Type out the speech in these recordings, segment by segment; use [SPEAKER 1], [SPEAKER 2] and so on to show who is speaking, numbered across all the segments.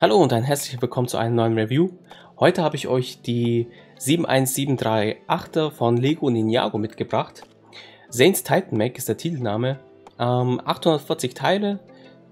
[SPEAKER 1] Hallo und ein herzliches Willkommen zu einem neuen Review. Heute habe ich euch die 71738er von Lego Ninjago mitgebracht. Saints Titan Mac ist der Titelname. Ähm, 840 Teile,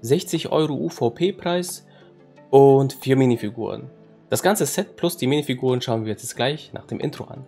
[SPEAKER 1] 60 Euro UVP-Preis und 4 Minifiguren. Das ganze Set plus die Minifiguren schauen wir jetzt gleich nach dem Intro an.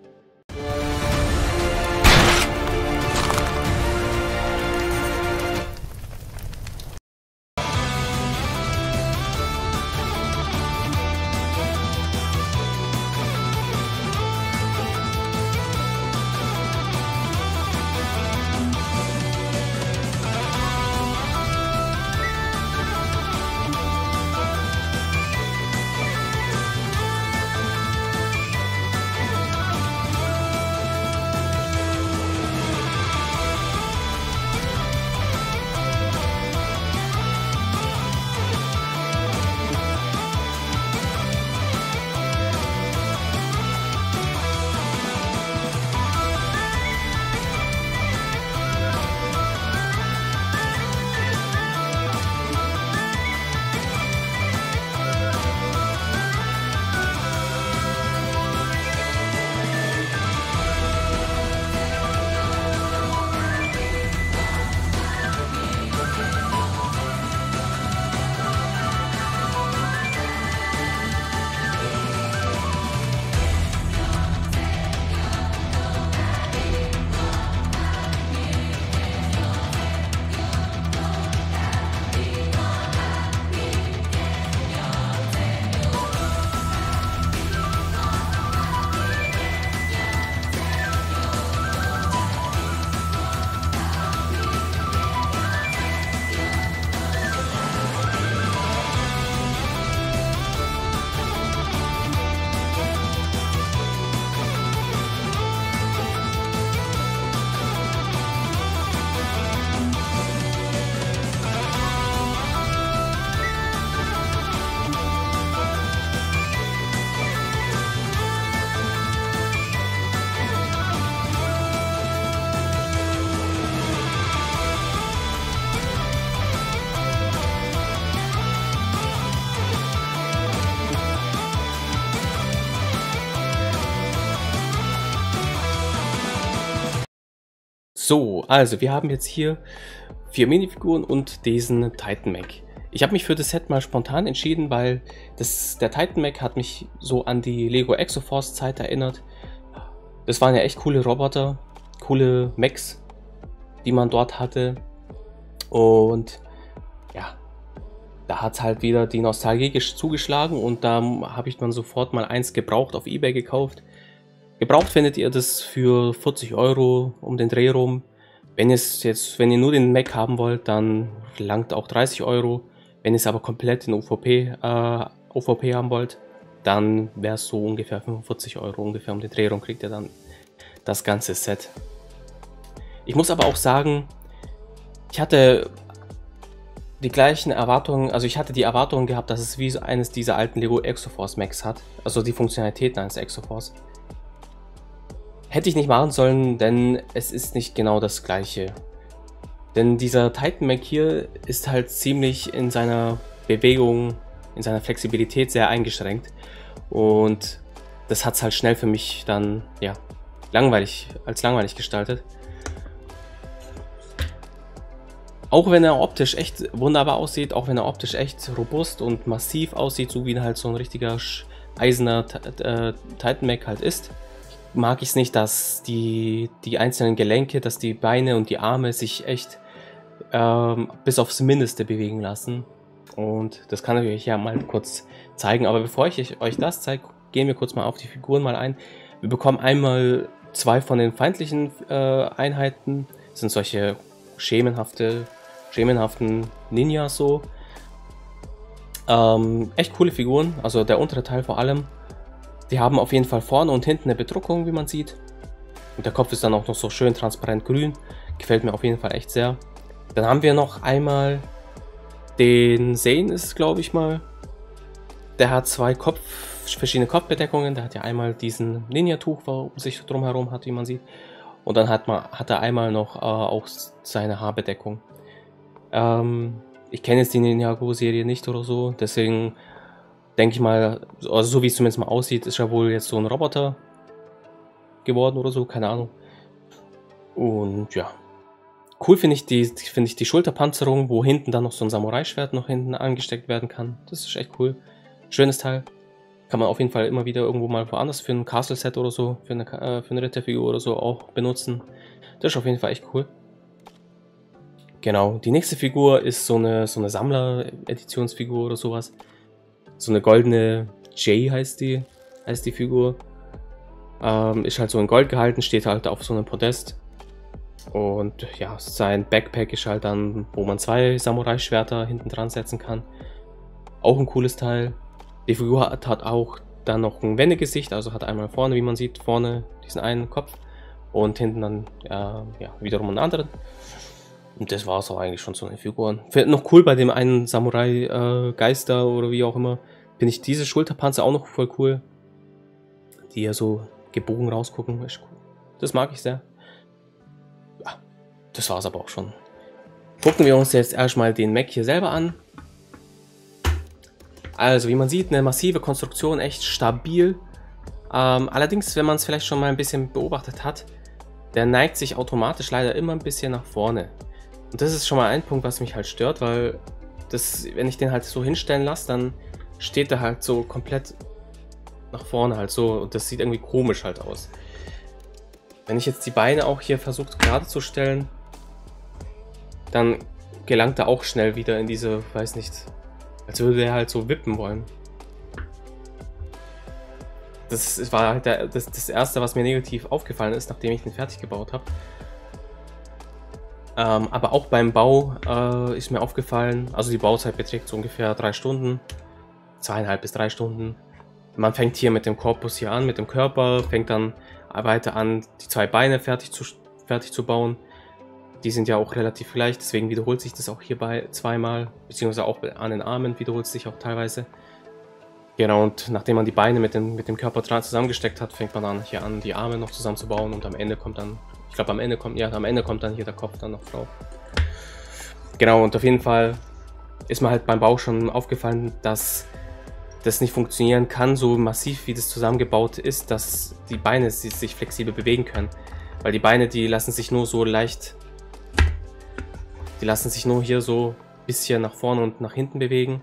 [SPEAKER 1] So, also wir haben jetzt hier vier Minifiguren und diesen Titan Mac. Ich habe mich für das Set mal spontan entschieden, weil das, der Titan Mac hat mich so an die Lego Exoforce Zeit erinnert. Das waren ja echt coole Roboter, coole Macs, die man dort hatte. Und ja, da hat halt wieder die Nostalgie zugeschlagen und da habe ich dann sofort mal eins gebraucht auf Ebay gekauft. Gebraucht findet ihr das für 40 Euro um den Dreh rum. Wenn, es jetzt, wenn ihr nur den Mac haben wollt, dann langt auch 30 Euro. Wenn ihr es aber komplett in UVP, äh, UVP haben wollt, dann wäre es so ungefähr 45 Euro ungefähr um den Dreh rum kriegt ihr dann das ganze Set. Ich muss aber auch sagen, ich hatte die gleichen Erwartungen, also ich hatte die Erwartungen gehabt, dass es wie eines dieser alten Lego Exoforce Max hat, also die Funktionalitäten eines Exoforce. Hätte ich nicht machen sollen, denn es ist nicht genau das gleiche. Denn dieser Titan Mac hier ist halt ziemlich in seiner Bewegung, in seiner Flexibilität sehr eingeschränkt. Und das hat es halt schnell für mich dann, ja, langweilig, als langweilig gestaltet. Auch wenn er optisch echt wunderbar aussieht, auch wenn er optisch echt robust und massiv aussieht, so wie halt so ein richtiger eiserner äh, Titan Mac halt ist, mag ich es nicht, dass die, die einzelnen Gelenke, dass die Beine und die Arme sich echt ähm, bis aufs Mindeste bewegen lassen. Und das kann ich euch ja mal kurz zeigen. Aber bevor ich euch das zeige, gehen wir kurz mal auf die Figuren mal ein. Wir bekommen einmal zwei von den feindlichen äh, Einheiten. Das sind solche schemenhafte, schemenhaften Ninjas so. Ähm, echt coole Figuren, also der untere Teil vor allem. Die haben auf jeden Fall vorne und hinten eine Bedruckung, wie man sieht. Und der Kopf ist dann auch noch so schön transparent grün. Gefällt mir auf jeden Fall echt sehr. Dann haben wir noch einmal den Zane ist glaube ich mal. Der hat zwei Kopf, verschiedene Kopfbedeckungen. Der hat ja einmal diesen Ninja-Tuch, wo sich drumherum hat, wie man sieht. Und dann hat, man, hat er einmal noch äh, auch seine Haarbedeckung. Ähm, ich kenne jetzt die Ninjago-Serie nicht oder so, deswegen denke ich mal, also so wie es zumindest mal aussieht, ist ja wohl jetzt so ein Roboter geworden oder so, keine Ahnung. Und ja. Cool finde ich, die, find ich die Schulterpanzerung, wo hinten dann noch so ein Samurai-Schwert noch hinten angesteckt werden kann. Das ist echt cool. Schönes Teil. Kann man auf jeden Fall immer wieder irgendwo mal woanders für ein Castle-Set oder so, für eine, äh, für eine Ritterfigur oder so auch benutzen. Das ist auf jeden Fall echt cool. Genau, die nächste Figur ist so eine, so eine Sammler-Editionsfigur oder sowas. So eine goldene J heißt die, heißt die Figur. Ähm, ist halt so in Gold gehalten, steht halt auf so einem Podest. Und ja, sein Backpack ist halt dann, wo man zwei Samurai-Schwerter hinten dran setzen kann. Auch ein cooles Teil. Die Figur hat, hat auch dann noch ein Wendegesicht, also hat einmal vorne, wie man sieht, vorne diesen einen Kopf und hinten dann äh, ja, wiederum einen anderen. Und das war es auch eigentlich schon zu den Figuren. Finde noch cool bei dem einen Samurai-Geister äh, oder wie auch immer, finde ich diese Schulterpanzer auch noch voll cool. Die ja so gebogen rausgucken, ist cool. Das mag ich sehr. Ja, das war es aber auch schon. Gucken wir uns jetzt erstmal den Mac hier selber an. Also, wie man sieht, eine massive Konstruktion, echt stabil. Ähm, allerdings, wenn man es vielleicht schon mal ein bisschen beobachtet hat, der neigt sich automatisch leider immer ein bisschen nach vorne. Und das ist schon mal ein Punkt, was mich halt stört, weil das, wenn ich den halt so hinstellen lasse, dann steht er halt so komplett nach vorne halt so und das sieht irgendwie komisch halt aus. Wenn ich jetzt die Beine auch hier versuche gerade zu stellen, dann gelangt er auch schnell wieder in diese, weiß nicht, als würde er halt so wippen wollen. Das war halt der, das, das erste, was mir negativ aufgefallen ist, nachdem ich den fertig gebaut habe. Ähm, aber auch beim Bau äh, ist mir aufgefallen, also die Bauzeit beträgt so ungefähr drei Stunden, zweieinhalb bis drei Stunden. Man fängt hier mit dem Korpus hier an, mit dem Körper, fängt dann weiter an, die zwei Beine fertig zu, fertig zu bauen. Die sind ja auch relativ leicht, deswegen wiederholt sich das auch hierbei zweimal, beziehungsweise auch an den Armen wiederholt sich auch teilweise. Genau, und nachdem man die Beine mit dem, mit dem Körper zusammengesteckt hat, fängt man dann hier an, die Arme noch zusammenzubauen und am Ende kommt dann, ich glaube am Ende kommt, ja, am Ende kommt dann hier der Kopf dann noch drauf. Genau, und auf jeden Fall ist mir halt beim Bau schon aufgefallen, dass das nicht funktionieren kann, so massiv wie das zusammengebaut ist, dass die Beine sich flexibel bewegen können. Weil die Beine, die lassen sich nur so leicht, die lassen sich nur hier so ein bisschen nach vorne und nach hinten bewegen.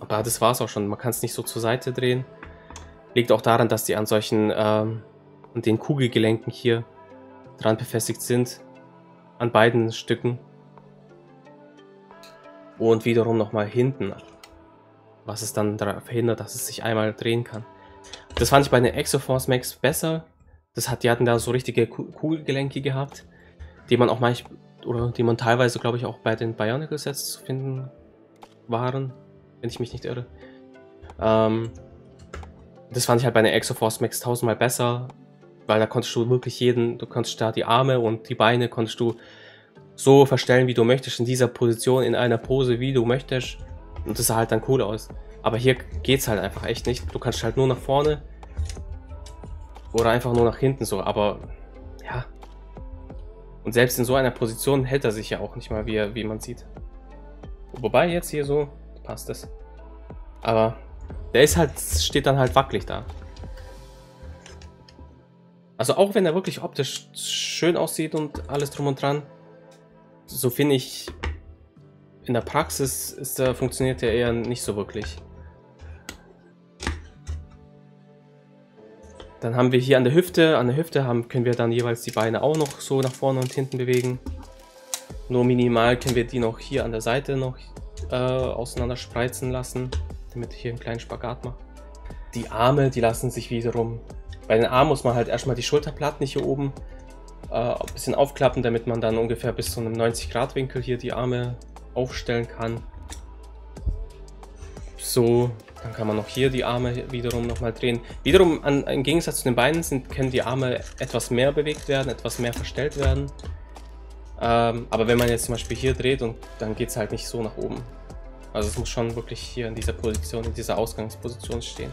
[SPEAKER 1] Aber das war es auch schon. Man kann es nicht so zur Seite drehen. Liegt auch daran, dass die an solchen, ähm, an den Kugelgelenken hier dran befestigt sind. An beiden Stücken. Und wiederum nochmal hinten was es dann verhindert, dass es sich einmal drehen kann. Das fand ich bei den Exoforce Max besser. Das hat, die hatten da so richtige Kugelgelenke gehabt, die man auch manchmal, oder die man teilweise, glaube ich, auch bei den Bionicle Sets zu finden waren, wenn ich mich nicht irre. Ähm, das fand ich halt bei den Exoforce Max tausendmal besser, weil da konntest du wirklich jeden, du konntest da die Arme und die Beine konntest du so verstellen, wie du möchtest, in dieser Position, in einer Pose, wie du möchtest. Und das sah halt dann cool aus. Aber hier geht's halt einfach echt nicht. Du kannst halt nur nach vorne oder einfach nur nach hinten so. Aber ja. Und selbst in so einer Position hält er sich ja auch nicht mal, wie, wie man sieht. Wobei jetzt hier so passt es. Aber der ist halt, steht dann halt wackelig da. Also auch wenn er wirklich optisch schön aussieht und alles drum und dran, so finde ich, in der Praxis ist, äh, funktioniert der eher nicht so wirklich. Dann haben wir hier an der Hüfte, an der Hüfte haben, können wir dann jeweils die Beine auch noch so nach vorne und hinten bewegen. Nur minimal können wir die noch hier an der Seite noch äh, auseinander spreizen lassen, damit ich hier einen kleinen Spagat mache. Die Arme, die lassen sich wiederum, bei den Armen muss man halt erstmal die Schulterplatten hier oben äh, ein bisschen aufklappen, damit man dann ungefähr bis zu einem 90 Grad Winkel hier die Arme aufstellen kann. So, dann kann man noch hier die Arme wiederum nochmal drehen. Wiederum, an, im Gegensatz zu den Beinen sind, können die Arme etwas mehr bewegt werden, etwas mehr verstellt werden. Ähm, aber wenn man jetzt zum Beispiel hier dreht, und dann geht es halt nicht so nach oben. Also es muss schon wirklich hier in dieser Position, in dieser Ausgangsposition stehen.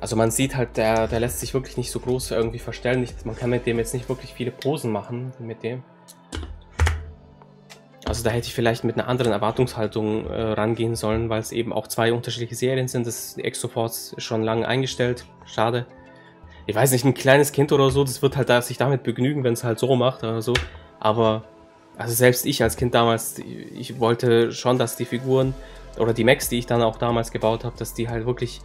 [SPEAKER 1] Also man sieht halt, der, der lässt sich wirklich nicht so groß irgendwie verstellen. Nicht, man kann mit dem jetzt nicht wirklich viele Posen machen, mit dem. Also da hätte ich vielleicht mit einer anderen Erwartungshaltung äh, rangehen sollen, weil es eben auch zwei unterschiedliche Serien sind. Das Exoforce ist schon lange eingestellt. Schade. Ich weiß nicht, ein kleines Kind oder so, das wird halt da, sich damit begnügen, wenn es halt so macht oder so. Aber also selbst ich als Kind damals, ich wollte schon, dass die Figuren oder die Macs, die ich dann auch damals gebaut habe, dass die halt wirklich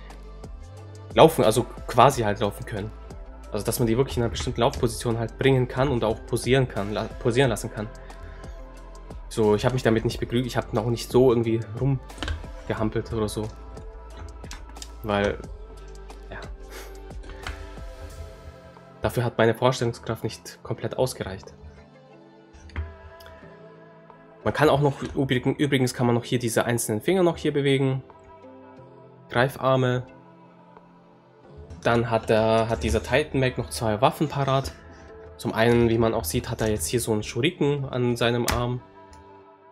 [SPEAKER 1] laufen, also quasi halt laufen können. Also dass man die wirklich in einer bestimmten Laufposition halt bringen kann und auch posieren kann, posieren lassen kann. So, ich habe mich damit nicht begnügt, ich habe noch nicht so irgendwie rumgehampelt oder so. Weil, ja. Dafür hat meine Vorstellungskraft nicht komplett ausgereicht. Man kann auch noch, übrigens kann man noch hier diese einzelnen Finger noch hier bewegen. Greifarme, dann hat, der, hat dieser Titan Mac noch zwei Waffen parat. Zum einen, wie man auch sieht, hat er jetzt hier so einen Schuriken an seinem Arm.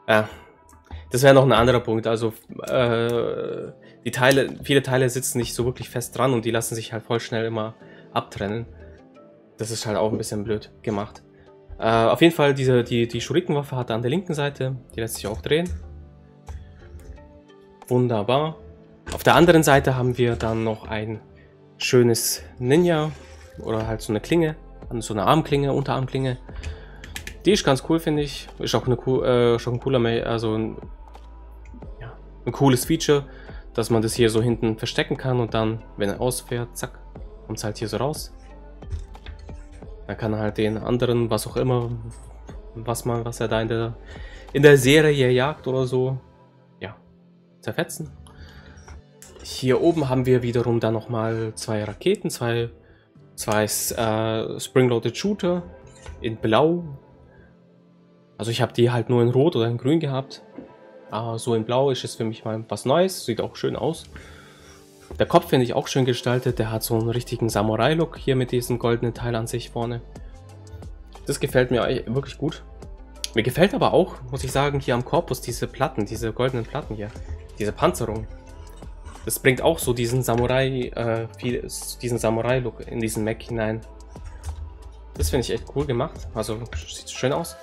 [SPEAKER 1] Ja, das wäre noch ein anderer Punkt. Also, äh, die Teile, viele Teile sitzen nicht so wirklich fest dran und die lassen sich halt voll schnell immer abtrennen. Das ist halt auch ein bisschen blöd gemacht. Äh, auf jeden Fall, diese, die, die Schurikenwaffe hat er an der linken Seite. Die lässt sich auch drehen. Wunderbar. Auf der anderen Seite haben wir dann noch ein schönes Ninja oder halt so eine Klinge, so eine Armklinge, Unterarmklinge. Die ist ganz cool, finde ich. Ist auch, eine, äh, schon ein cooler, also ein, ja, ein cooles Feature, dass man das hier so hinten verstecken kann und dann, wenn er ausfährt, zack, kommt es halt hier so raus. Dann kann er halt den anderen, was auch immer, was man, was er da in der, in der Serie jagt oder so, ja, zerfetzen. Hier oben haben wir wiederum dann nochmal zwei Raketen, zwei, zwei äh, Spring-Loaded Shooter in Blau. Also ich habe die halt nur in Rot oder in Grün gehabt. Aber so in Blau ist es für mich mal was Neues. Sieht auch schön aus. Der Kopf finde ich auch schön gestaltet. Der hat so einen richtigen Samurai-Look hier mit diesem goldenen Teil an sich vorne. Das gefällt mir wirklich gut. Mir gefällt aber auch, muss ich sagen, hier am Korpus diese Platten, diese goldenen Platten hier. Diese Panzerung. Das bringt auch so diesen Samurai, äh, diesen Samurai-Look in diesen Mac hinein. Das finde ich echt cool gemacht. Also sieht schön aus.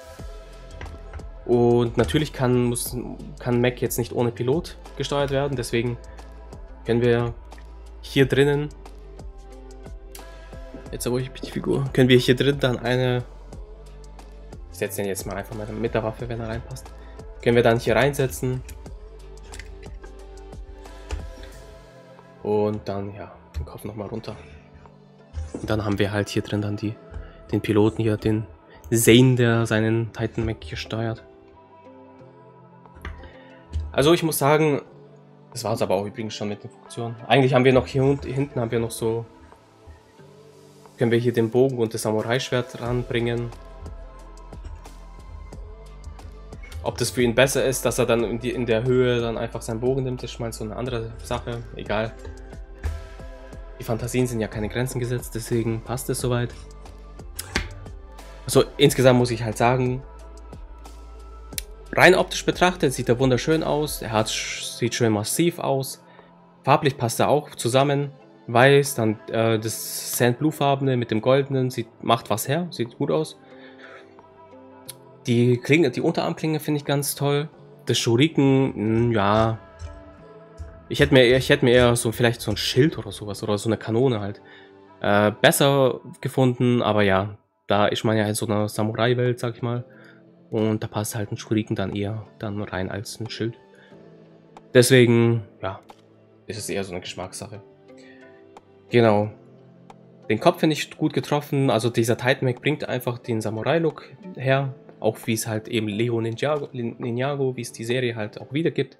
[SPEAKER 1] Und natürlich kann, muss, kann Mac jetzt nicht ohne Pilot gesteuert werden, deswegen können wir hier drinnen, jetzt wo ich die Figur, können wir hier drin dann eine, ich setze den jetzt mal einfach mit der Waffe, wenn er reinpasst, können wir dann hier reinsetzen Und dann, ja, den Kopf nochmal runter. Und dann haben wir halt hier drin dann die, den Piloten hier, den Zane, der seinen Titan Mac hier steuert. Also ich muss sagen, das war es aber auch übrigens schon mit den Funktionen. Eigentlich haben wir noch hier hinten haben wir noch so, können wir hier den Bogen und das Samurai-Schwert ranbringen. Ob das für ihn besser ist, dass er dann in, die, in der Höhe dann einfach seinen Bogen nimmt, ist mal so eine andere Sache. Egal. Die Fantasien sind ja keine Grenzen gesetzt, deswegen passt es soweit. Also insgesamt muss ich halt sagen, rein optisch betrachtet sieht er wunderschön aus. Er hat, sieht schön massiv aus. Farblich passt er auch zusammen. Weiß, dann äh, das Sand Blue farbene mit dem goldenen, sieht, macht was her, sieht gut aus. Die, Klinge, die Unterarmklinge finde ich ganz toll. Das Shuriken, hm, ja. Ich hätte mir, eher, ich hätte mir eher so vielleicht so ein Schild oder sowas oder so eine Kanone halt äh, besser gefunden, aber ja, da ist man ja in so einer Samurai-Welt, sag ich mal. Und da passt halt ein Shuriken dann eher dann rein als ein Schild. Deswegen, ja, ist es eher so eine Geschmackssache. Genau. Den Kopf finde ich gut getroffen. Also dieser Titan Mac bringt einfach den Samurai-Look her. Auch wie es halt eben Leo Ninjago, Ninjago, wie es die Serie halt auch wiedergibt.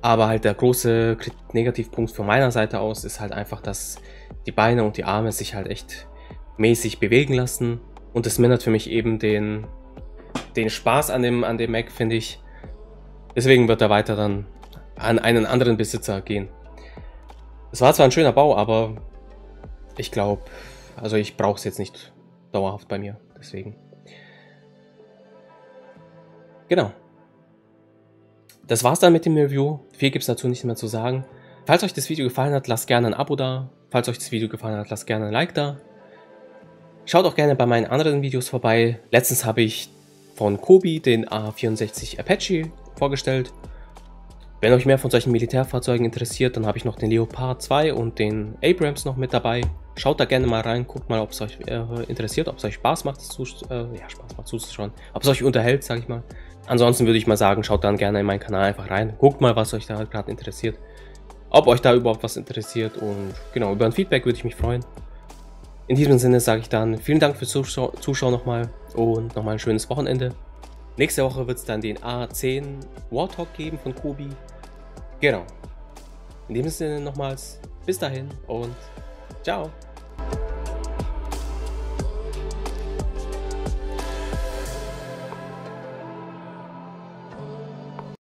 [SPEAKER 1] Aber halt der große Negativpunkt von meiner Seite aus ist halt einfach, dass die Beine und die Arme sich halt echt mäßig bewegen lassen. Und das mindert für mich eben den, den Spaß an dem, an dem Mac, finde ich. Deswegen wird er weiter dann an einen anderen Besitzer gehen. Es war zwar ein schöner Bau, aber ich glaube, also ich brauche es jetzt nicht dauerhaft bei mir. Deswegen. Genau. Das war's dann mit dem Review. Viel gibt's dazu nicht mehr zu sagen. Falls euch das Video gefallen hat, lasst gerne ein Abo da. Falls euch das Video gefallen hat, lasst gerne ein Like da. Schaut auch gerne bei meinen anderen Videos vorbei. Letztens habe ich von Kobi den A64 Apache vorgestellt. Wenn euch mehr von solchen Militärfahrzeugen interessiert, dann habe ich noch den Leopard 2 und den Abrams noch mit dabei. Schaut da gerne mal rein, guckt mal, ob es euch äh, interessiert, ob es euch Spaß macht, zu, äh, ja, Spaß macht zuzuschauen, ob es euch unterhält, sage ich mal. Ansonsten würde ich mal sagen, schaut dann gerne in meinen Kanal einfach rein, guckt mal, was euch da gerade interessiert. Ob euch da überhaupt was interessiert und genau, über ein Feedback würde ich mich freuen. In diesem Sinne sage ich dann vielen Dank fürs Zuschau Zuschauen nochmal und nochmal ein schönes Wochenende. Nächste Woche wird es dann den A10 Warthog geben von Kobi. Genau. In diesem Sinne nochmals, bis dahin und ciao.